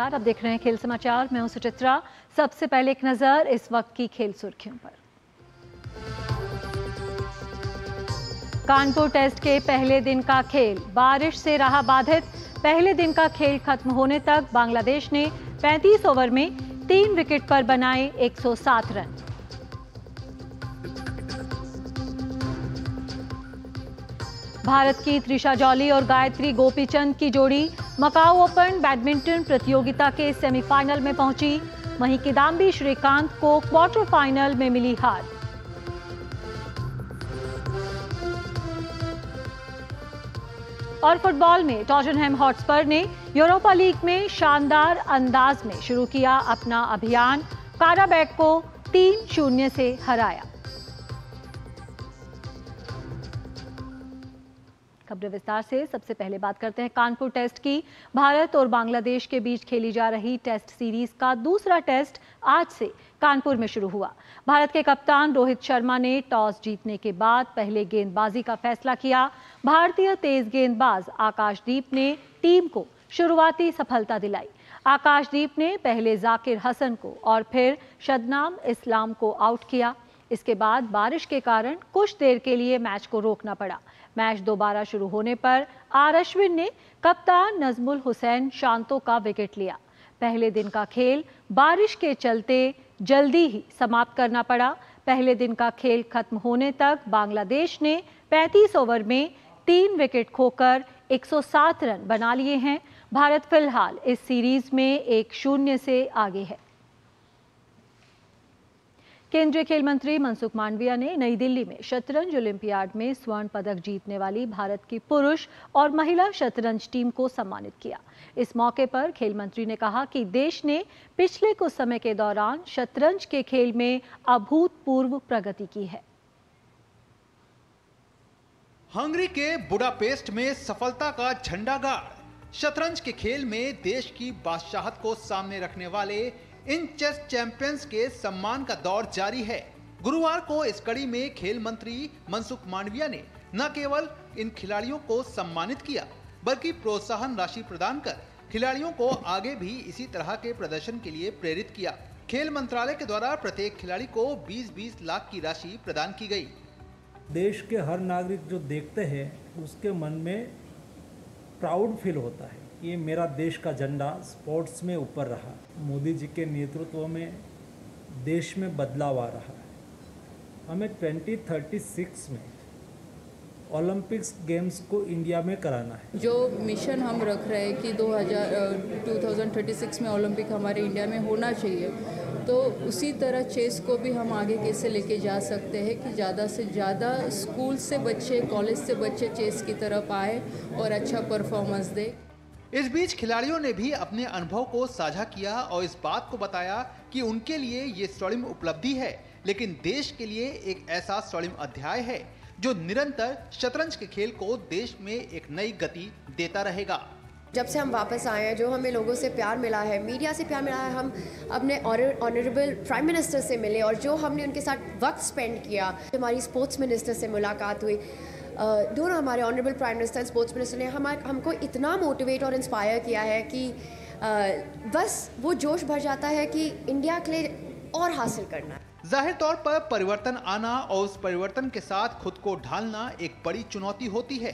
नमस्कार आप देख रहे हैं खेल समाचार, मैं हूँ सुचित्रा। सबसे पहले एक नज़र इस वक्त की खेल सुर्खियों पर। कानपुर टेस्ट के पहले दिन का खेल। बारिश से रहा बाधित। पहले दिन का खेल खत्म होने तक बांग्लादेश ने 35 ओवर में तीन विकेट पर बनाए 107 रन। भारत की त्रिशा जॉली और गायत्री गोपीचंद की जोड़ी मकाऊ ओपन बैडमिंटन प्रतियोगिता के सेमीफाइनल में पहुँची। वहीं किदाम्बी श्रीकांत को क्वार्टर फाइनल में मिली हार। और फुटबॉल में टॉटनहैम हॉटस्पर ने यूरोपा लीग में शानदार अंदाज में शुरू किया अपना अभियान। काराबैग को तीन शून्य से हराया। खबर विस्तार से। सबसे पहले बात करते हैं कानपुर टेस्ट की। भारत और बांग्लादेश के बीच खेली जा रही टेस्ट सीरीज़ का दूसरा टेस्ट आज से कानपुर में शुरू हुआ। भारत के कप्तान रोहित शर्मा ने टॉस जीतने के बाद पहले गेंदबाजी का फैसला किया। भारतीय तेज गेंदबाज आकाशदीप ने टीम को शुरुआती सफलता दिलाई। आकाशदीप ने पहले जाकिर हसन को और फिर शदनाम इस्लाम को आउट किया। इसके बाद बारिश के कारण कुछ देर के लिए मैच को रोकना पड़ा। मैच दोबारा शुरू होने पर आर अश्विन ने कप्तान नजमुल हुसैन शांतो का विकेट लिया। पहले दिन का खेल बारिश के चलते जल्दी ही समाप्त करना पड़ा। पहले दिन का खेल खत्म होने तक बांग्लादेश ने 35 ओवर में तीन विकेट खोकर 107 रन बना लिए हैं। भारत फ़िलहाल इस सीरीज़ में एक शून्य से आगे है। केंद्रीय खेल मंत्री मनसुख मांडविया ने नई दिल्ली में शतरंज ओलंपियाड में स्वर्ण पदक जीतने वाली भारत की पुरुष और महिला शतरंज टीम को सम्मानित किया। इस मौके पर खेल मंत्री ने कहा कि देश ने पिछले कुछ समय के दौरान शतरंज के खेल में अभूतपूर्व प्रगति की है। हंगरी के बुडापेस्ट में सफलता का झंडा गाड़ शतरंज के खेल में देश की बादशाहत को सामने रखने वाले इन चेस चैंपियंस के सम्मान का दौर जारी है। गुरुवार को इस कड़ी में खेल मंत्री मनसुख मांडविया ने न केवल इन खिलाड़ियों को सम्मानित किया, बल्कि प्रोत्साहन राशि प्रदान कर खिलाड़ियों को आगे भी इसी तरह के प्रदर्शन के लिए प्रेरित किया। खेल मंत्रालय के द्वारा प्रत्येक खिलाड़ी को 20-20 लाख की राशि प्रदान की गई। देश के हर नागरिक जो देखते हैं, उसके मन में प्राउड फील होता है। ये मेरा देश का झंडा स्पोर्ट्स में ऊपर रहा। मोदी जी के नेतृत्व में देश में बदलाव आ रहा है। हमें 2036 में ओलंपिक्स गेम्स को इंडिया में कराना है। जो मिशन हम रख रहे हैं कि 2000 2036 में ओलंपिक हमारे इंडिया में होना चाहिए। तो उसी तरह चेस को भी हम आगे कैसे लेके जा सकते हैं कि ज़्यादा से ज़्यादा स्कूल से बच्चे कॉलेज से बच्चे चेस की तरफ़ आए और अच्छा परफॉर्मेंस दे। इस बीच खिलाड़ियों ने भी अपने अनुभव को साझा किया और इस बात को बताया कि उनके लिए ये स्वर्णिम उपलब्धि है, लेकिन देश के लिए एक ऐसा स्वर्णिम अध्याय है, जो निरंतर शतरंज के खेल को देश में एक नई गति देता रहेगा। जब से हम वापस आए हैं, जो हमें लोगों से प्यार मिला है, मीडिया से प्यार मिला है, हम अपने ऑनरेबल प्राइम मिनिस्टर से मिले और जो हमने उनके साथ वक्त स्पेंड किया, हमारी स्पोर्ट्स मिनिस्टर से मुलाकात हुई। दोनों हमारे honourable prime minister sports minister ने हम हमको इतना मोटिवेट और इंस्पायर किया है कि बस वो जोश भर जाता है कि इंडिया के लिए और हासिल करना ज़ाहिर तौर पर परिवर्तन आना और उस परिवर्तन के साथ खुद को ढालना एक बड़ी चुनौती होती है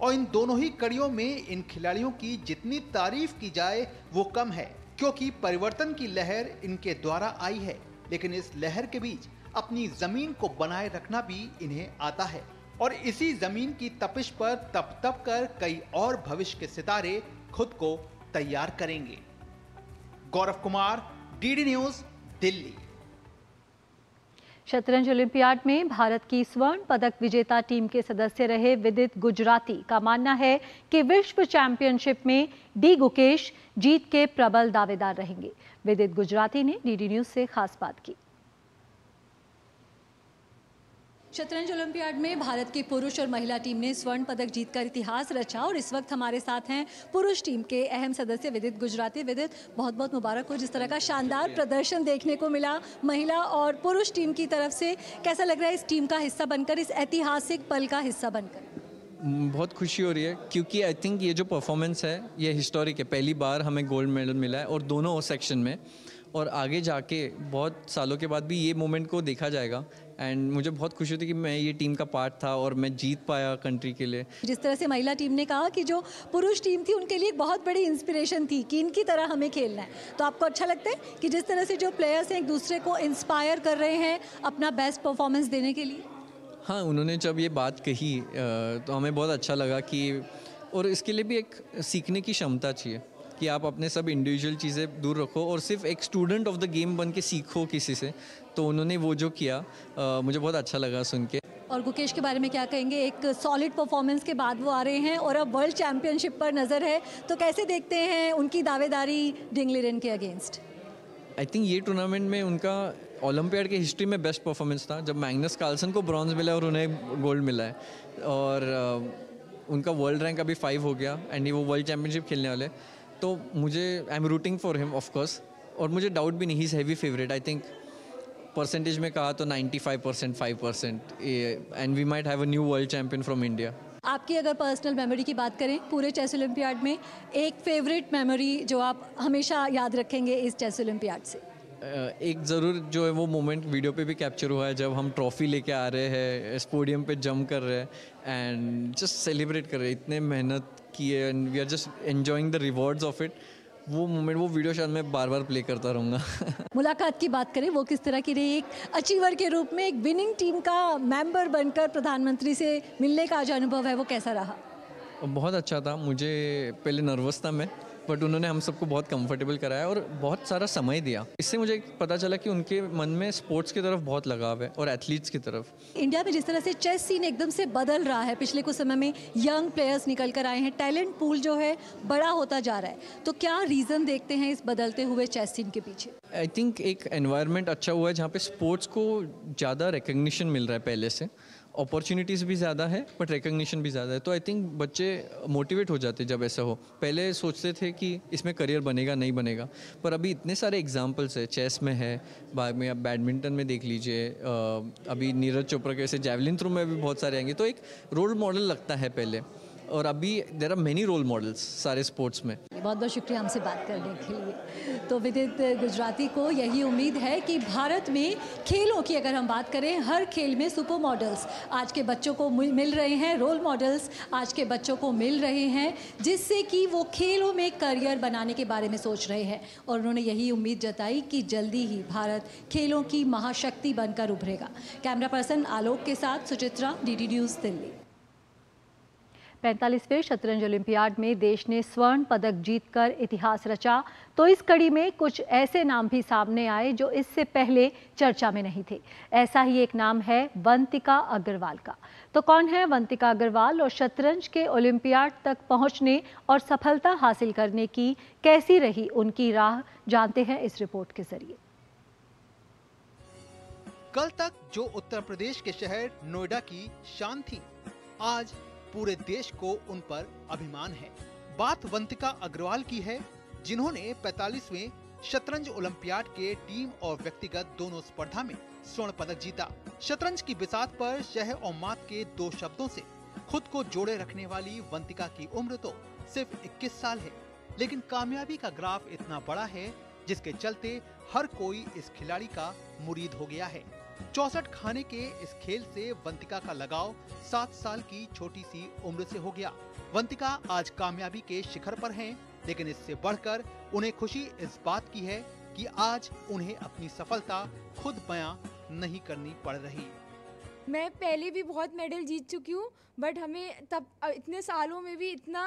और इन दोनों ही कड़ियों में इन खिलाड़ियों की जितनी तारीफ़ की जाए, वो कम है। क्योंकि परिवर्तन की लहर इनके द्वारा आई है, लेकिन इस लहर के बीच अपनी ज़मीन को बनाए रखना भी इन्हें आता है। और इसी ज़मीन की तपिश पर तप तप कर कई और भविष्य के सितारे खुद को तैयार करेंगे। Gaurav Kumar, DD News, Delhi. शतरंज ओलंपियाड में भारत की स्वर्ण पदक विजेता टीम के सदस्य रहे विदित गुजराती का मानना है कि विश्व चैंपियनशिप में डी गुकेश जीत के प्रबल दावेदार रहेंगे। विदित गुजराती ने डीडी न्यूज़ से खास बात की। शतरंज ओलंपियाड में भारत की पुरुष और महिला टीम ने स्वर्ण पदक जीतकर इतिहास रचा और इस वक्त हमारे साथ हैं पुरुष टीम के अहम सदस्य विदित, गुजराती विदित। बहुत बहुत मुबारक हो जिस तरह का शानदार प्रदर्शन देखने को मिला महिला और पुरुष टीम की तरफ़ से। कैसा लग रहा है इस टीम का हिस्सा बनकर, इस ऐतिहासिक पल का हिस्सा बनकर? बहुत खुशी हो रही है, क्योंकि आई थिंक ये जो परफॉर्मेंस है, ये हिस्टोरिक है। पहली बार हमें गोल्ड मेडल मिला है और दोनों सेक्शन में। और आगे जाके बहुत सालों के बाद भी ये मोमेंट को देखा जाएगा। एंड मुझे बहुत खुशी होती कि मैं ये टीम का पार्ट था और मैं जीत पाया कंट्री के लिए। जिस तरह से महिला टीम ने कहा कि जो पुरुष टीम थी उनके लिए एक बहुत बड़ी इंस्पिरेशन थी कि इनकी तरह हमें खेलना है। तो आपको अच्छा लगता है कि जिस तरह से जो प्लेयर्स हैं एक दूसरे को इंस्पायर कर रहे हैं अपना बेस्ट परफॉर्मेंस देने के लिए? हाँ उन्होंने जब ये बात कही तो हमें बहुत अच्छा लगा कि और इसके लिए भी एक सीखने की क्षमता चाहिए। कि आप अपने सब इंडिविजुअल चीज़ें दूर रखो और सिर्फ़ एक स्टूडेंट ऑफ़ द गेम बन के सीखो किसी से तो उन्होंने वो जो किया आ, मुझे बहुत अच्छा लगा सुन के। और गुकेश के बारे में क्या कहेंगे? एक सॉलिड परफॉर्मेंस के बाद वो आ रहे हैं और अब वर्ल्ड चैम्पियनशिप पर नज़र है तो कैसे देखते हैं उनकी दावेदारी डिंगलिरन के अगेंस्ट आई थिंक ये टूर्नामेंट में उनका ओलंपियाड की हिस्ट्री में बेस्ट परफॉर्मेंस था जब मैग्नस कार्लसन को ब्रॉन्ज मिला और उन्हें गोल्ड मिला है। और उनका वर्ल्ड रैंक अभी फाइव हो गया एंड वो वर्ल्ड चैम्पियनशिप खेलने वाले। तो मुझे I am rooting for him of course और मुझे डाउट भी नहीं ही heavy favourite I think percentage में कहा तो 95 percent five percent and we might have a new world champion from India आपकी अगर पर्सनल मेमोरी की बात करें पूरे चेस ओलम्पियाड में एक फेवरेट मेमोरी जो आप हमेशा याद रखेंगे इस चेस ओलम्पियाड से? एक ज़रूर जो है वो मोमेंट वीडियो पे भी कैप्चर हुआ है जब हम ट्रॉफ़ी लेके आ रहे हैं इस पोडियम पे जम कर रहे हैं एंड जस्ट सेलिब्रेट कर रहे हैं। इतने मेहनत की है and we are just enjoying the rewards of it वो मोमेंट वो वीडियो शायद मैं बार बार प्ले करता रहूँगा। मुलाकात की बात करें वो किस तरह की रही? एक अचीवर के रूप में एक विनिंग टीम का मेंबर बनकर प्रधानमंत्री से मिलने का जो अनुभव है वो कैसा रहा? बहुत अच्छा था। मुझे पहले नर्वस था मैं। बट उन्होंने हम सबको बहुत कंफर्टेबल कराया और बहुत सारा समय दिया। इससे मुझे पता चला कि उनके मन में स्पोर्ट्स की तरफ़ बहुत लगाव है और एथलीट्स की तरफ़। इंडिया में जिस तरह से चेस सीन एकदम से बदल रहा है पिछले कुछ समय में यंग प्लेयर्स निकल कर आए हैं टैलेंट पूल जो है बड़ा होता जा रहा है। तो क्या रीज़न देखते हैं इस बदलते हुए चेस सीन के पीछे? आई थिंक एक एनवायरनमेंट अच्छा हुआ है जहाँ पे स्पोर्ट्स को ज़्यादा रिकग्निशन मिल रहा है पहले से। अपॉर्चुनिटीज़ भी ज़्यादा है बट रिकग्निशन भी ज़्यादा है। तो आई थिंक बच्चे मोटिवेट हो जाते जब ऐसा हो। पहले सोचते थे कि इसमें करियर बनेगा, नहीं बनेगा। पर अभी इतने सारे एग्जाम्पल्स है। चेस में है, बाद में आप बैडमिंटन में देख लीजिए अभी नीरज चोपड़ा के ऐसे जैवलिन थ्रू में भी बहुत सारे आएँगे। तो एक रोल मॉडल लगता है पहले। और अभी there are many role models सारे स्पोर्ट्स में। बहुत बहुत शुक्रिया हमसे बात करने के लिए। तो विदित गुजराती को यही उम्मीद है कि भारत में खेलों की अगर हम बात करें, हर खेल में सुपर मॉडल्स आज के बच्चों को मिल रहे हैं रोल मॉडल्स आज के बच्चों को मिल रहे हैं, जिससे कि वो खेलों में करियर बनाने के बारे में सोच रहे हैं। और उन्होंने यही उम्मीद जताई कि जल्दी ही भारत खेलों की महाशक्ति बनकर उभरेगा। कैमरा पर्सन आलोक के साथ सुचित्रा डी न्यूज़ दिल्ली। पैंतालीसवें शतरंज ओलंपियाड में देश ने स्वर्ण पदक जीतकर इतिहास रचा। तो इस कड़ी में कुछ ऐसे नाम भी सामने आए जो इससे पहले चर्चा में नहीं थे। ऐसा ही एक नाम है वंतिका अग्रवाल का। तो कौन है वंतिका अग्रवाल और शतरंज के ओलंपियाड तक पहुँचने और सफलता हासिल करने की कैसी रही उनकी राह? जानते हैं इस रिपोर्ट के ज़रिए। कल तक जो उत्तर प्रदेश के शहर नोएडा की शान थी, आज पूरे देश को उन पर अभिमान है। बात वंतिका अग्रवाल की है, जिन्होंने 45वें शतरंज ओलंपियाड के टीम और व्यक्तिगत दोनों स्पर्धा में स्वर्ण पदक जीता। शतरंज की बिसात पर शह और मात के दो शब्दों से खुद को जोड़े रखने वाली वंतिका की उम्र तो सिर्फ़ 21 साल है, लेकिन कामयाबी का ग्राफ इतना बड़ा है, जिसके चलते हर कोई इस खिलाड़ी का मुरीद हो गया है। चौसठ खाने के इस खेल से वंतिका का लगाव सात साल की छोटी सी उम्र से हो गया। वंतिका आज कामयाबी के शिखर पर हैं, लेकिन इससे बढ़कर उन्हें खुशी इस बात की है कि आज उन्हें अपनी सफलता खुद बयां नहीं करनी पड़ रही। मैं पहले भी बहुत मेडल जीत चुकी हूँ बट हमें तब इतने सालों में भी इतना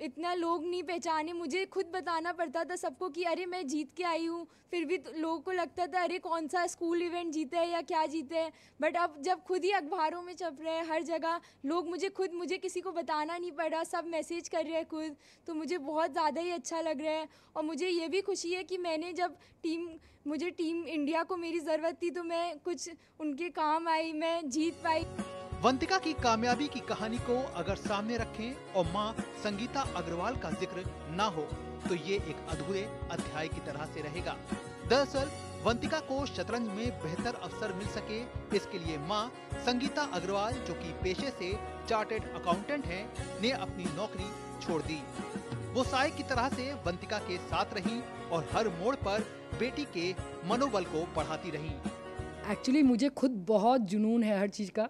इतना लोग नहीं पहचाने, मुझे खुद बताना पड़ता था सबको कि अरे मैं जीत के आई हूँ, फिर भी तो लोगों को लगता था अरे कौन सा स्कूल इवेंट जीते है या क्या जीते हैं? बट अब जब खुद ही अखबारों में छप रहे हैं हर जगह, लोग मुझे खुद, मुझे किसी को बताना नहीं पड़ा, सब मैसेज कर रहे हैं खुद तो मुझे बहुत ज़्यादा ही अच्छा लग रहा है। और मुझे ये भी खुशी है कि मैंने जब टीम मुझे टीम इंडिया को मेरी ज़रूरत थी तो मैं कुछ उनके काम आई, मैं जीत पाई। वंतिका की कामयाबी की कहानी को अगर सामने रखें और माँ संगीता अग्रवाल का ज़िक्र ना हो तो ये एक अधूरे अध्याय की तरह से रहेगा। दरअसल वंतिका को शतरंज में बेहतर अवसर मिल सके इसके लिए माँ संगीता अग्रवाल जो कि पेशे से चार्टेड अकाउंटेंट हैं, ने अपनी नौकरी छोड़ दी। वो साय की तरह से वंतिका के साथ रही और हर मोड़ पर बेटी के मनोबल को बढ़ाती रही। एक्चुअली मुझे खुद बहुत जुनून है हर चीज़ का।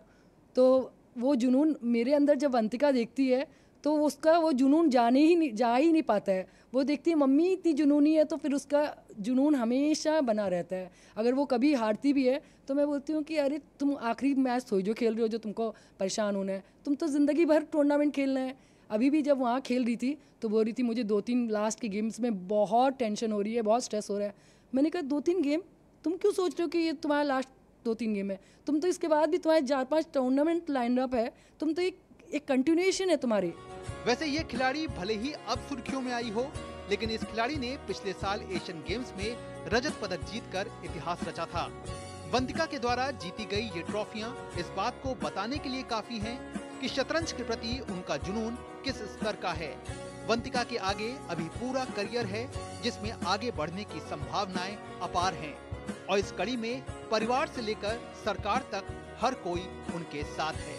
तो वो जुनून मेरे अंदर जब अंतिका देखती है तो उसका वो जुनून जाने ही नहीं, जा ही नहीं पाता है। वो देखती है, मम्मी, इतनी जुनूनी है। तो फिर उसका जुनून हमेशा बना रहता है। अगर वो कभी हारती भी है तो मैं बोलती हूँ कि, अरे, तुम आखिरी मैच थोड़ी जो खेल रहे हो, जो तुमको परेशान होना है, तुम तो ज़िंदगी भर टूर्नामेंट खेलना है। अभी भी जब वहाँ खेल रही थी तो बोल रही थी, मुझे दो तीन लास्ट के गेम्स में बहुत टेंशन हो रही है, बहुत स्ट्रेस हो रहा है। मैंने कहा, दो तीन गेम तुम क्यों सोच रहे हो कि ये तुम्हारा लास्ट दो तीन गेम है। तुम तो इसके बाद भी तुम्हारे चार पाँच टूर्नामेंट लाइन अप है। तुम तो एक एक कंटिन्यूएशन है तुम्हारी। वैसे ये खिलाड़ी भले ही अब सुर्खियों में आई हो, लेकिन इस खिलाड़ी ने पिछले साल एशियन गेम्स में रजत पदक जीतकर इतिहास रचा था। वंदिका के द्वारा जीती गई ये ट्रॉफियाँ इस बात को बताने के लिए काफ़ी हैं कि शतरंज के प्रति उनका जुनून किस स्तर का है। वंतिका के आगे अभी पूरा करियर है, जिसमें आगे बढ़ने की संभावनाएँ अपार हैं। और इस कड़ी में परिवार से लेकर सरकार तक हर कोई उनके साथ है।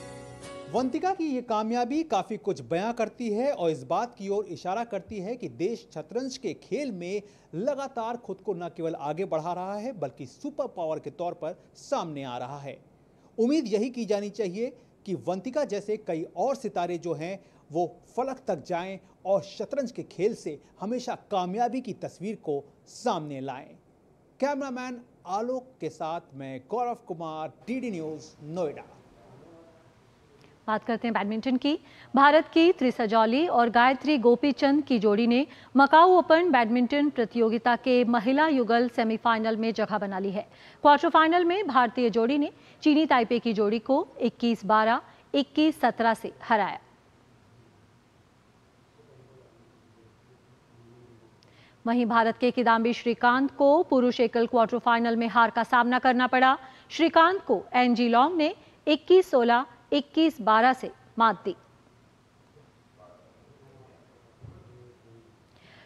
वंतिका की ये कामयाबी काफ़ी कुछ बयां करती है और इस बात की ओर इशारा करती है कि देश शतरंज के खेल में लगातार खुद को न केवल आगे बढ़ा रहा है, बल्कि सुपर पावर के तौर पर सामने आ रहा है। उम्मीद यही की जानी चाहिए कि वंतिका जैसे कई और सितारे जो हैं, वो फलक तक जाएँ और शतरंज के खेल से हमेशा कामयाबी की तस्वीर को सामने लाएँ। कैमरामैन आलोक के साथ मैं गौरव कुमार डीडी न्यूज़ नोएडा। बात करते हैं बैडमिंटन की। भारत की त्रिसजौली और गायत्री गोपीचंद की जोड़ी ने मकाऊ ओपन बैडमिंटन प्रतियोगिता के महिला युगल सेमीफाइनल में जगह बना ली है। क्वार्टर फाइनल में भारतीय जोड़ी ने चीनी ताइपे की जोड़ी को 21-12, 21-17 से हराया। वहीं भारत के किदाम्बी श्रीकांत को पुरुष एकल क्वार्टर फाइनल में हार का सामना करना पड़ा। श्रीकांत को एनजी लॉन्ग ने 21-16 21-12 से मात दी।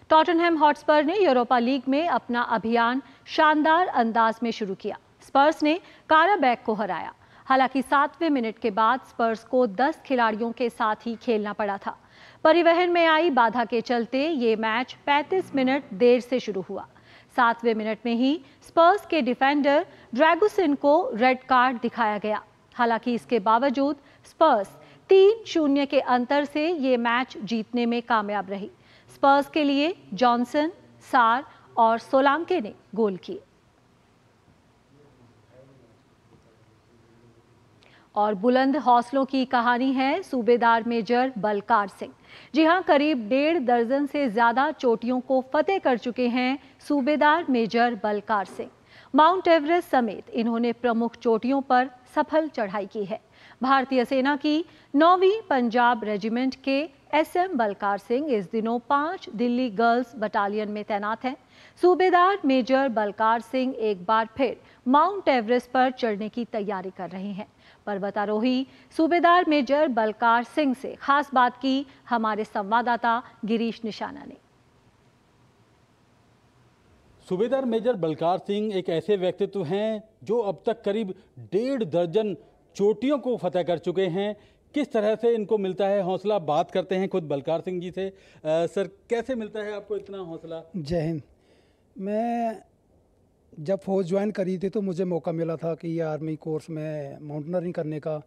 टॉटनहैम हॉटस्पर ने यूरोपा लीग में अपना अभियान शानदार अंदाज में शुरू किया। स्पर्स ने काराबैक को हराया। हालाँकि सातवें मिनट के बाद स्पर्स को 10 खिलाड़ियों के साथ ही खेलना पड़ा था। परिवहन में आई बाधा के चलते ये मैच 35 मिनट देर से शुरू हुआ। सातवें मिनट में ही स्पर्स के डिफेंडर ड्रैगुसिन को रेड कार्ड दिखाया गया। हालाँकि इसके बावजूद स्पर्स तीन शून्य के अंतर से ये मैच जीतने में कामयाब रही। स्पर्स के लिए जॉनसन, सार और सोलांके ने गोल किए। और बुलंद हौसलों की कहानी है सूबेदार मेजर बलकार सिंह। जी हाँ, करीब डेढ़ दर्जन से ज़्यादा चोटियों को फतेह कर चुके हैं सूबेदार major Balkar Singh. Mount Everest समेत इन्होंने प्रमुख चोटियों पर सफल चढ़ाई की है। भारतीय सेना की नौवीं पंजाब रेजिमेंट के एसएम बलकार सिंह इस दिनों पाँच दिल्ली गर्ल्स बटालियन में तैनात हैं। सूबेदार मेजर बलकार सिंह एक बार फिर माउंट एवरेस्ट पर चढ़ने की तैयारी कर रहे हैं। पर्वतारोही सूबेदार मेजर बलकार सिंह से खास बात की हमारे संवाददाता गिरीश निशाना ने। सूबेदार मेजर बलकार सिंह एक ऐसे व्यक्तित्व हैं जो अब तक करीब डेढ़ दर्जन चोटियों को फतेह कर चुके हैं। किस तरह से इनको मिलता है? हौसला बात करते हैं खुद बलकार सिंह जी से। आ, सर कैसे मिलता है आपको इतना हौसला? जय हिंद। मैं जब फौज ज्वाइन करी थी तो मुझे मौका मिला था कि ये आर्मी कोर्स में माउंटनरिंग करने का।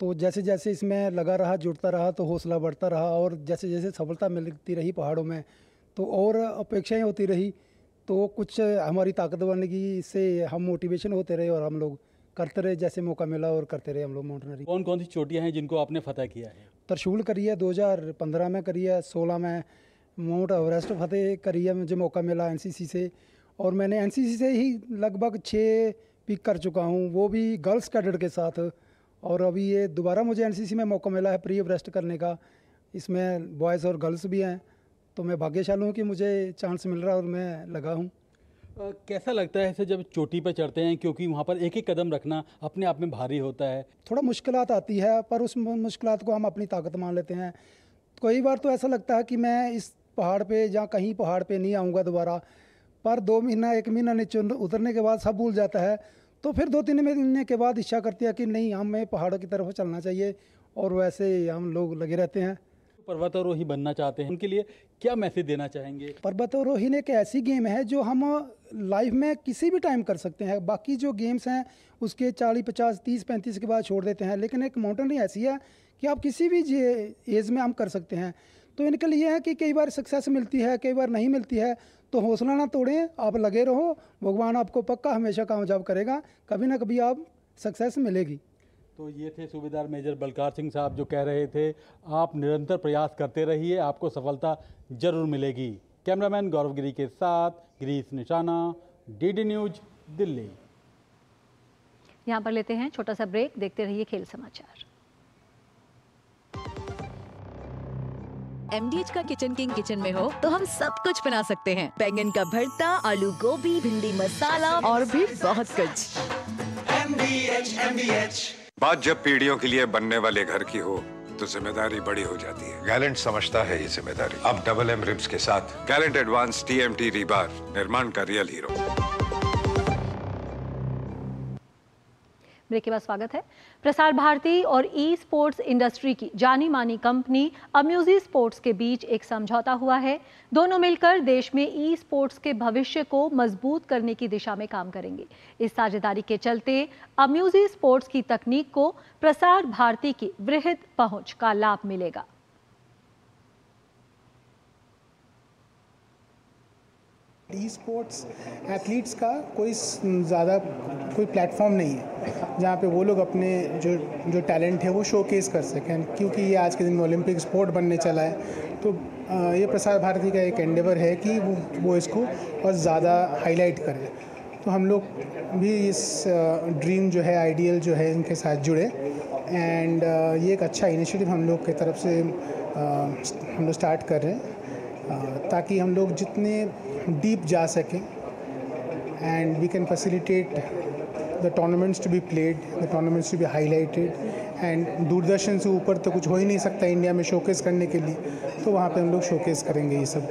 तो जैसे जैसे इसमें लगा रहा जुड़ता रहा तो हौसला बढ़ता रहा और जैसे जैसे सफलता मिलती रही पहाड़ों में तो और अपेक्षाएँ होती रही। तो कुछ हमारी ताकत बनने की से हम मोटिवेशन होते रहे और हम लोग करते रहे जैसे मौका मिला और करते रहे हम लोग माउंटनरिंग। कौन कौन सी चोटियाँ हैं जिनको आपने फतेह किया है? तरशूल करी है 2015 में करी है 16 में माउंट एवरेस्ट फतेह करी है मुझे मौका मिला एनसीसी से। और मैंने एनसीसी से ही लगभग छः पिक कर चुका हूँ। वो भी गर्ल्स कैडेट के साथ और अभी ये दोबारा मुझे एनसीसी में मौका मिला है प्री एवरेस्ट करने का। इसमें बॉयज़ और गर्ल्स भी हैं तो मैं भाग्यशाली हूँ कि मुझे चांस मिल रहा है और मैं लगा हूँ। कैसा लगता है ऐसे जब चोटी पर चढ़ते हैं क्योंकि वहाँ पर एक एक कदम रखना अपने आप में भारी होता है? थोड़ा मुश्किल आती है पर उस मुश्किल को हम अपनी ताकत मान लेते हैं। कई बार तो ऐसा लगता है कि मैं इस पहाड़ पे या कहीं पहाड़ पे नहीं आऊँगा दोबारा। पर दो महीना एक महीना नीचे उतरने के बाद सब भूल जाता है। तो फिर दो तीन महीने के बाद इच्छा करती है कि नहीं हमें पहाड़ों की तरफ़ चलना चाहिए और वैसे हम लोग लगे रहते हैं। पर्वतारोही बनना चाहते हैं उनके लिए क्या मैसेज देना चाहेंगे? पर्वतारोही एक ऐसी गेम है जो हम लाइफ में किसी भी टाइम कर सकते हैं। बाकी जो गेम्स हैं उसके चालीस पचास तीस पैंतीस के बाद छोड़ देते हैं। लेकिन एक माउंटेनरी ऐसी है कि आप किसी भी एज में हम कर सकते हैं। तो इनके लिए है कि कई बार सक्सेस मिलती है कई बार नहीं मिलती है। तो हौसला ना तोड़ें आप लगे रहो। भगवान आपको पक्का हमेशा कामयाब करेगा। कभी ना कभी आप सक्सेस मिलेगी। तो ये थे सूबेदार मेजर बलकार सिंह साहब जो कह रहे थे आप निरंतर प्रयास करते रहिए आपको सफलता ज़रूर मिलेगी। कैमरामैन गौरव गिरी के साथ गिरीश निशाना डीडी न्यूज़ दिल्ली। यहाँ पर लेते हैं छोटा सा ब्रेक देखते रहिए खेल समाचार। एमडीएच का किचन किंग किचन में हो तो हम सब कुछ बना सकते हैं। बैंगन का भरता आलू गोभी भिंडी मसाला और भी बहुत कुछ। MDH, MDH। बात जब पीढ़ियों के लिए बनने वाले घर की हो तो ज़िम्मेदारी बड़ी हो जाती है। गैलेंट समझता है ये ज़िम्मेदारी। अब डबल एम रिब्स के साथ। गैलेंट एडवांस टीएमटी रीबार निर्माण का रियल हीरो ब्रेक के बाद स्वागत है। प्रसार भारती और ई स्पोर्ट्स इंडस्ट्री की जानी मानी कंपनी अम्यूजी स्पोर्ट्स के बीच एक समझौता हुआ है। दोनों मिलकर देश में ई स्पोर्ट्स के भविष्य को मज़बूत करने की दिशा में काम करेंगे। इस साझेदारी के चलते अम्यूजी स्पोर्ट्स की तकनीक को प्रसार भारती की वृहद पहुँच का लाभ मिलेगा। ई स्पोर्ट्स एथलीट्स का कोई ज़्यादा कोई प्लेटफॉर्म नहीं है, जहाँ पे वो लोग अपने जो जो टैलेंट है वो शोकेस कर सकें। क्योंकि ये आज के दिन में ओलंपिक स्पोर्ट बनने चला है तो ये प्रसार भारती का एक एंडेवर है कि वो वो इसको और ज़्यादा हाईलाइट करे। तो हम लोग भी इस ड्रीम जो है आइडियल जो है, इनके साथ जुड़े। एंड ये एक अच्छा इनिशिएटिव हम लोग की तरफ़ से हम लोग स्टार्ट कर रहे हैं ताकि हम लोग जितने डीप जा सकें and we can facilitate the tournaments to be played the tournaments to be highlighted and Doordarshan से ऊपर तो कुछ हो ही नहीं सकता इंडिया में शोकेस करने के लिए तो वहाँ पे हम लोग शोकेस करेंगे ये सब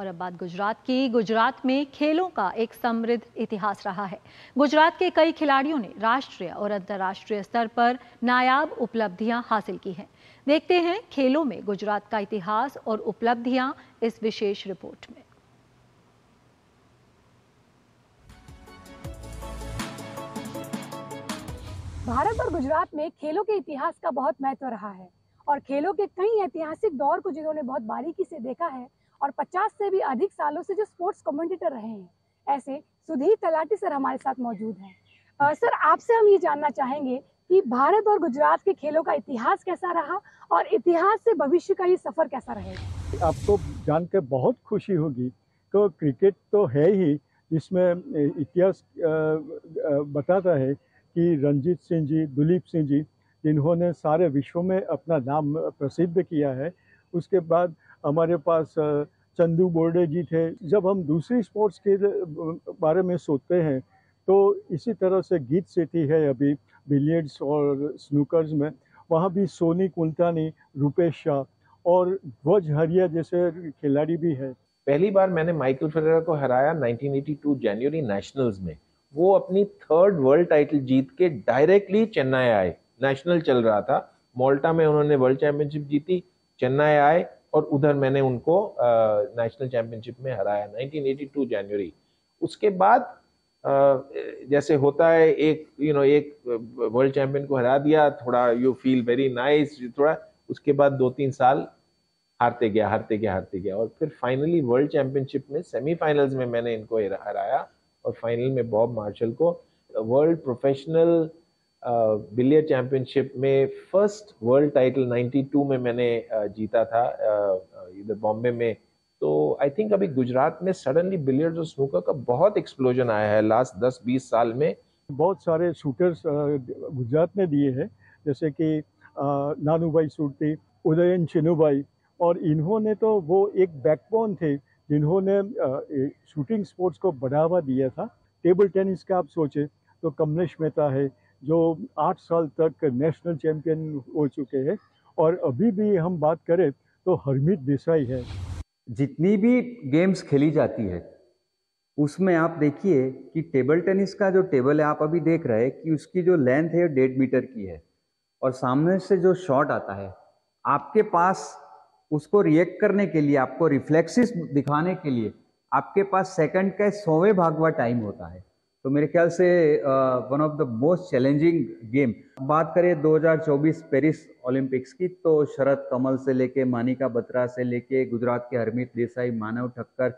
और अब बात गुजरात की, गुजरात में खेलों का एक समृद्ध इतिहास रहा है। गुजरात के कई खिलाड़ियों ने राष्ट्रीय और अंतर्राष्ट्रीय स्तर पर नायाब उपलब्धियाँ हासिल की हैं। देखते हैं खेलों में गुजरात का इतिहास और उपलब्धियाँ इस विशेष रिपोर्ट में। भारत और गुजरात में खेलों के इतिहास का बहुत महत्व रहा है और खेलों के कई ऐतिहासिक दौर को जिन्होंने बहुत बारीकी से देखा है और 50 से भी अधिक सालों से जो स्पोर्ट्स कमेंटेटर रहे हैं, ऐसे सुधीर तलाटी सर हमारे साथ मौजूद हैं। सर, आपसे हम ये जानना चाहेंगे कि भारत और गुजरात के खेलों का इतिहास कैसा रहा और इतिहास से भविष्य का ये सफ़र कैसा रहेगा? आपको जानकर बहुत खुशी होगी। तो क्रिकेट तो है ही इसमें इतिहास बताता है कि रंजीत सिंह जी, दुलीप सिंह जी, जिन्होंने सारे विश्व में अपना नाम प्रसिद्ध किया है। उसके बाद हमारे पास चंदू बोर्डे जी थे। जब हम दूसरी स्पोर्ट्स के बारे में सोचते हैं तो इसी तरह से गीत सेठी है अभी। बिलियर्ड्स और स्नूकर्स में, वहाँ भी सोनी, कुलतानी, रूपेश शाह और ध्वज हरिया जैसे खिलाड़ी भी है। पहली बार मैंने माइकल फेडरर को हराया 1982 जनवरी नेशनल्स में। वो अपनी थर्ड वर्ल्ड टाइटल जीत के डायरेक्टली चेन्नई आए। नेशनल चल रहा था। मोल्टा में उन्होंने वर्ल्ड चैंपियनशिप जीती, चेन्नई आए और उधर मैंने उनको नेशनल चैंपियनशिप में हराया 1982 जनवरी। उसके बाद जैसे होता है, एक यू नो एक वर्ल्ड चैंपियन को हरा दिया, थोड़ा यू फील वेरी नाइस थोड़ा, उसके बाद दो तीन साल हारते गया हारते गया हारते गया और फिर फाइनली वर्ल्ड चैंपियनशिप में सेमीफाइनल्स में मैंने इनको हराया और फाइनल में बॉब मार्शल को वर्ल्ड प्रोफेशनल बिलियर चैंपियनशिप में फ़र्स्ट वर्ल्ड टाइटल 92 में मैंने जीता था इधर बॉम्बे में तो आई थिंक अभी गुजरात में सडनली बिलियर्ड्स और स्नूकर का बहुत एक्सप्लोजन आया है लास्ट 10-20 साल में। बहुत सारे शूटर्स गुजरात ने दिए हैं, जैसे कि नानू भाई सूरती, उदयन चिन्नूभाई, और इन्होंने तो वो एक बैकबोन थे जिन्होंने शूटिंग स्पोर्ट्स को बढ़ावा दिया था। टेबल टेनिस का आप सोचें तो कमलेश मेहता है, जो आठ साल तक नेशनल चैंपियन हो चुके हैं। और अभी भी हम बात करें तो हरमीत देसाई है। जितनी भी गेम्स खेली जाती है, उसमें आप देखिए कि टेबल टेनिस का जो टेबल है, आप अभी देख रहे हैं कि उसकी जो लेंथ है डेढ़ मीटर की है। और सामने से जो शॉट आता है, आपके पास उसको रिएक्ट करने के लिए, आपको रिफ्लेक्सिस दिखाने के लिए, आपके पास सेकंड का सौवें भागवा टाइम होता है। तो मेरे ख्याल से one of the most challenging game बात करें 2024 पेरिस ओलंपिक्स की तो शरद कमल से लेके मानिका बत्रा से लेके गुजरात के हरमीत देसाई, मानव ठक्कर,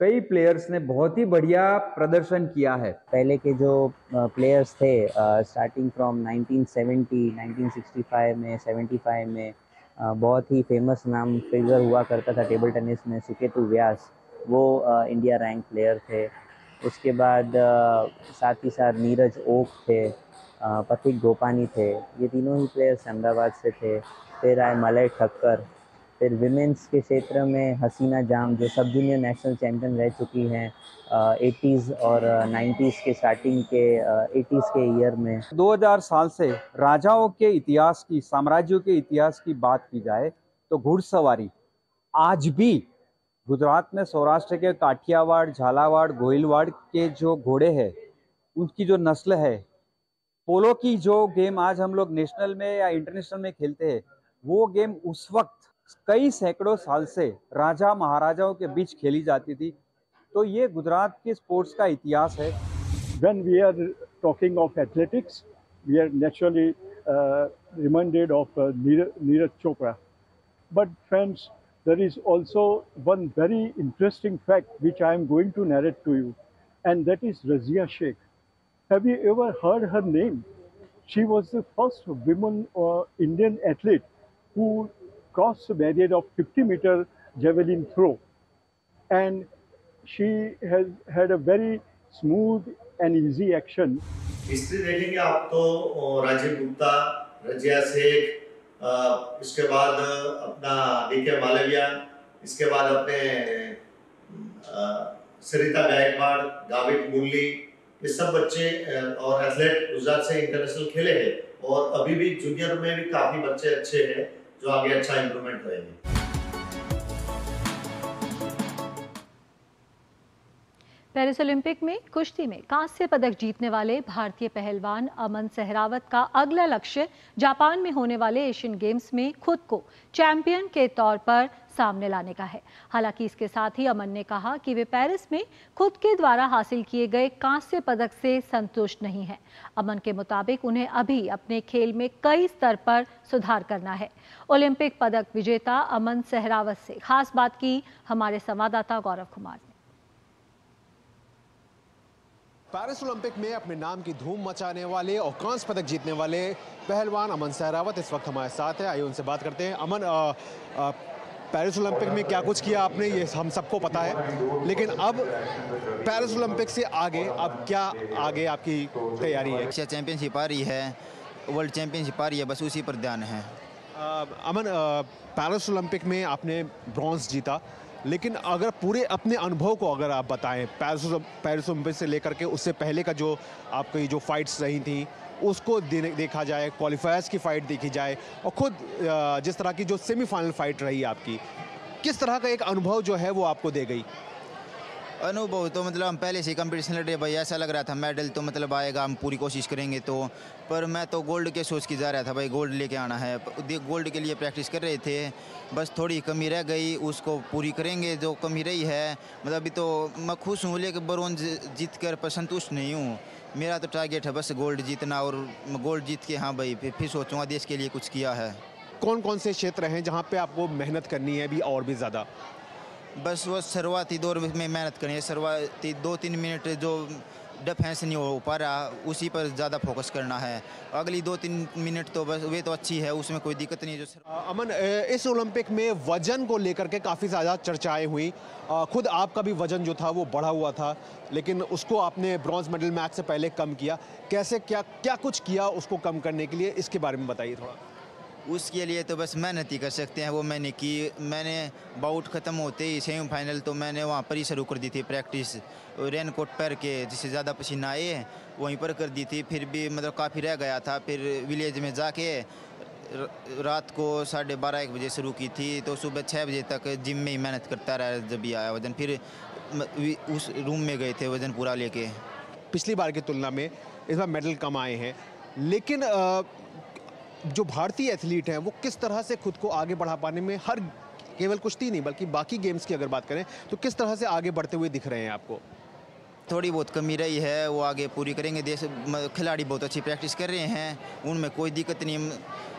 कई प्लेयर्स ने बहुत ही बढ़िया प्रदर्शन किया है। पहले के जो प्लेयर्स थे स्टार्टिंग फ्रॉम 1970 1965 में 75 में बहुत ही फ़ेमस नाम फिगर हुआ करता था टेबल टेनिस में, सुकेतु व्यास। वो इंडिया रैंक प्लेयर थे। उसके बाद साथ ही साथ नीरज ओक थे पथिक गोपानी थे, ये तीनों ही प्लेयर्स अहमदाबाद से थे। फिर आए मलय ठक्कर, फिर विमेंस के क्षेत्र में हसीना जाम, जो सब जूनियर नेशनल चैम्पियन रह चुकी हैं एटीज़ और नाइन्टीज़ के स्टार्टिंग के एटीज़ के ईयर में। 2000 साल से राजाओं के इतिहास की, साम्राज्यों के इतिहास की बात की जाए तो घुड़सवारी आज भी गुजरात में सौराष्ट्र के काठियावाड़ झालावाड़ गोहिलवाड़ के जो घोड़े हैं उनकी जो नस्ल है पोलो की जो गेम आज हम लोग नेशनल में या इंटरनेशनल में खेलते हैं वो गेम उस वक्त कई सैकड़ों साल से राजा महाराजाओं के बीच खेली जाती थी तो ये गुजरात के स्पोर्ट्स का इतिहास है talking of athletics, we are naturally uh, reminded of uh, Neeraj, Neeraj Chopra. But friends, there is also one very interesting fact which I am going to narrate to you, and that is Razia Sheikh. Have you ever heard her name? She was the first woman uh, Indian athlete who crossed the barrier of 50 meter javelin throw, and she has had a very smooth and easy action. History देखेंगे आप तो राजीव गुप्ता रजिया शेख इसके बाद अपना D के मालविया, इसके बाद अपने सरिता गायकवाड़, गावित मुरली, ये सब बच्चे और एथलेट गुजरात से इंटरनेशनल खेले हैं। और अभी भी जूनियर में भी काफ़ी बच्चे अच्छे हैं, जो आगे अच्छा इम्प्रूवमेंट करेंगे। पेरिस ओलंपिक में कुश्ती में कांस्य पदक जीतने वाले भारतीय पहलवान अमन सहरावत का अगला लक्ष्य जापान में होने वाले एशियन गेम्स में खुद को चैंपियन के तौर पर सामने लाने का है। हालाँकि इसके साथ ही अमन ने कहा कि वे पेरिस में खुद के द्वारा हासिल किए गए कांस्य पदक से संतुष्ट नहीं हैं। अमन के मुताबिक उन्हें अभी अपने खेल में कई स्तर पर सुधार करना है। ओलंपिक पदक विजेता अमन सहरावत से खास बात की हमारे संवाददाता गौरव कुमार ने। पेरिस ओलंपिक में अपने नाम की धूम मचाने वाले और कांस्य पदक जीतने वाले पहलवान अमन सहरावत इस वक्त हमारे साथ है। आइए उनसे बात करते हैं। अमन पेरिस ओलंपिक में क्या कुछ किया आपने? ये हम सबको पता है। लेकिन अब पेरिस ओलंपिक से आगे अब क्या आगे आपकी तैयारी है? एशिया चैंपियनशिप आ रही है वर्ल्ड चैंपियनशिप आ रही है बस उसी पर ध्यान है। आ, अमन पेरिस ओलंपिक में आपने ब्रॉन्ज जीता। लेकिन अगर पूरे अपने अनुभव को अगर आप बताएँ पैरिस पैरिस ओलंपिक से लेकर के उससे पहले का जो आपकी जो फाइट्स रही थी, उसको देखा जाए क्वालिफायर्स की फ़ाइट देखी जाए, और खुद जिस तरह की जो सेमीफाइनल फाइट रही आपकी, किस तरह का एक अनुभव जो है वो आपको दे गई? अनुभव तो मतलब हम पहले से कंपटीशन लड़ रहे भाई, ऐसा लग रहा था मेडल तो मतलब आएगा, हम पूरी कोशिश करेंगे तो। पर मैं तो गोल्ड के सोच के जा रहा था भाई गोल्ड लेके आना है। गोल्ड के लिए प्रैक्टिस कर रहे थे, बस थोड़ी कमी रह गई, उसको पूरी करेंगे जो कमी रही है। मतलब अभी तो मैं खुश हूँ, लेकिन ब्रोंज जीत कर संतुष्ट नहीं हूँ। मेरा तो टारगेट है बस गोल्ड जीतना और गोल्ड जीत के हाँ भाई, फिर सोचूँगा देश के लिए कुछ किया है। कौन कौन से क्षेत्र हैं जहाँ पे आपको मेहनत करनी है अभी और भी ज़्यादा? बस वो शुरुआती दौर में मेहनत करनी है। शुरुआती दो तीन मिनट जो डिफेंस नहीं हो पा रहा, उसी पर ज़्यादा फोकस करना है। अगली दो तीन मिनट तो बस वे तो अच्छी है, उसमें कोई दिक्कत नहीं जो अमन इस ओलंपिक में वज़न को लेकर के काफ़ी ज़्यादा चर्चाएँ हुई। खुद आपका भी वज़न जो था वो बढ़ा हुआ था, लेकिन उसको आपने ब्रॉन्ज मेडल मैच से पहले कम किया। कैसे, क्या क्या कुछ किया उसको कम करने के लिए, इसके बारे में बताइए थोड़ा। उसके लिए तो बस मेहनत ही कर सकते हैं। वो मैंने की मैंने बाउट ख़त्म होते ही सेमीफाइनल तो मैंने वहाँ पर ही शुरू कर दी थी प्रैक्टिस रेन कोट पहन के जिससे ज़्यादा पसीना आए वहीं पर कर दी थी। फिर भी मतलब काफ़ी रह गया था। फिर विलेज में जाके रात को साढ़े बारह एक बजे शुरू की थी तो सुबह छः बजे तक जिम में ही मेहनत करता रहा जब भी आया वज़न। फिर उस रूम में गए थे वज़न पूरा लेके। पिछली बार की तुलना में इस बार मेडल कम आए हैं। लेकिन अ, जो भारतीय एथलीट हैं वो किस तरह से खुद को आगे बढ़ा पाने में हर केवल कुश्ती नहीं बल्कि बाकी गेम्स की अगर बात करें तो किस तरह से आगे बढ़ते हुए दिख रहे हैं आपको? थोड़ी बहुत कमी रही है वो आगे पूरी करेंगे। देश खिलाड़ी बहुत अच्छी प्रैक्टिस कर रहे हैं उनमें कोई दिक्कत नहीं।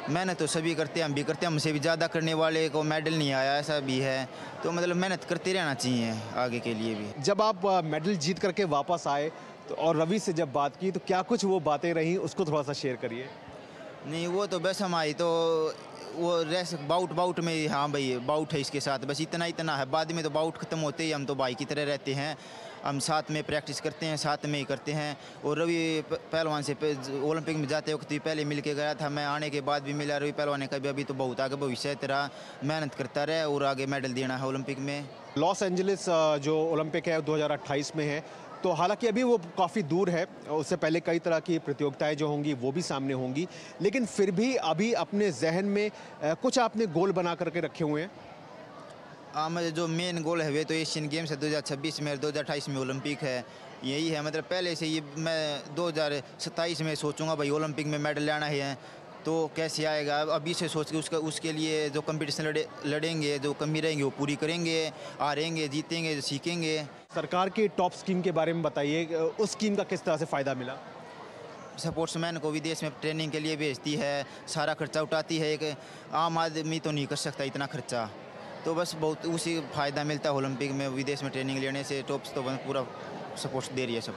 मेहनत तो सभी करते हैं हम भी करते हैं हमसे भी ज़्यादा करने वाले को मेडल नहीं आया ऐसा भी है। तो मतलब मेहनत करते रहना चाहिए आगे के लिए भी। जब आप मेडल जीत करके वापस आए तो और रवि से जब बात की तो क्या कुछ वो बातें रहीं उसको थोड़ा सा शेयर करिए। नहीं वो तो बस हम आई तो वो रेस बाउट बाउट में ही, हाँ भाई बाउट है इसके साथ। बस इतना इतना है। बाद में तो बाउट ख़त्म होते ही हम तो भाई की तरह रहते हैं। हम साथ में प्रैक्टिस करते हैं साथ में ही करते हैं। और रवि पहलवान से ओलंपिक में जाते वक्त भी पहले मिल के गया था। मैं आने के बाद भी मिला। रवि पहलवान ने कभी अभी तो बहुत आगे भविष्य है। तेरा मेहनत करता रहे और आगे मेडल देना है ओलंपिक में। लॉस एंजलिस जो ओलंपिक है 2028 में है। तो हालाँकि अभी वो काफ़ी दूर है, उससे पहले कई तरह की प्रतियोगिताएँ जो होंगी, वो भी सामने होंगी। लेकिन फिर भी अभी अपने जहन में कुछ आपने गोल बना करके रखे हुए हैं? हाँ मेरे जो मेन गोल है वे तो एशियन गेम्स है 2026 में 2028 में ओलंपिक है। यही है मतलब पहले से ये मैं 2027 में सोचूँगा, भाई ओलंपिक में मेडल लाना है। तो कैसे आएगा? अभी से सोच के उसका उसके लिए जो कंपटीशन लड़े लड़ेंगे जो कमी रहेंगे वो पूरी करेंगे हारेंगे जीतेंगे सीखेंगे। सरकार की टॉप स्कीम के बारे में बताइए उस स्कीम का किस तरह से फ़ायदा मिला? स्पोर्ट्समैन को विदेश में ट्रेनिंग के लिए भेजती है सारा खर्चा उठाती है एक आम आदमी तो नहीं कर सकता इतना खर्चा। तो बस बहुत उसी फ़ायदा मिलता है ओलंपिक में विदेश में ट्रेनिंग लेने से टॉप्स तो पूरा सपोर्ट दे रही है सब।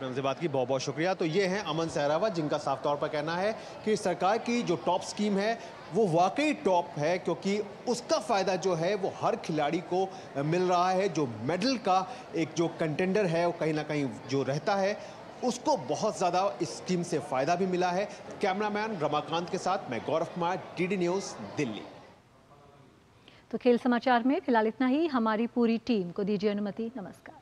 आपने हमसे बात की, बहुत बहुत शुक्रिया। तो ये हैं अमन सहरावत, जिनका साफ़ तौर पर कहना है कि सरकार की जो टॉप स्कीम है, वो वाकई टॉप है, क्योंकि उसका फ़ायदा जो है, वो हर खिलाड़ी को मिल रहा है। जो मेडल का एक जो कंटेंडर है, वो कहीं ना कहीं जो रहता है, उसको बहुत ज़्यादा इस स्कीम से फ़ायदा भी मिला है। कैमरामैन रमाकांत के साथ मैं गौरव कुमार डी न्यूज़, दिल्ली। तो खेल समाचार में फ़िलहाल इतना ही। हमारी पूरी टीम को दीजिए अनुमति। नमस्कार।